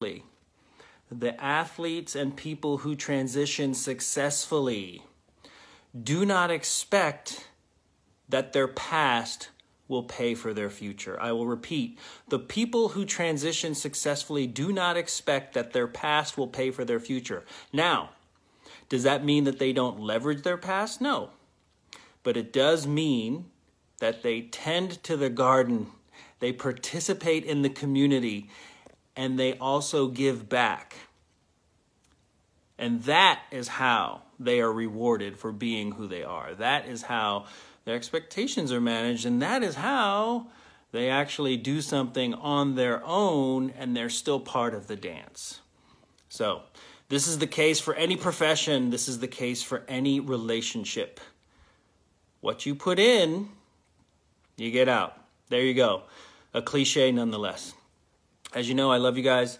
the athletes and people who transition successfully do not expect that their past will pay for their future. I will repeat the people who transition successfully do not expect that their past will pay for their future. Now, does that mean that they don't leverage their past? No. But it does mean that they tend to the garden, they participate in the community, and they also give back. And that is how they are rewarded for being who they are. That is how their expectations are managed, and that is how they actually do something on their own and they're still part of the dance. So, this is the case for any profession, this is the case for any relationship. What you put in, you get out. There you go. A cliche nonetheless. As you know, I love you guys.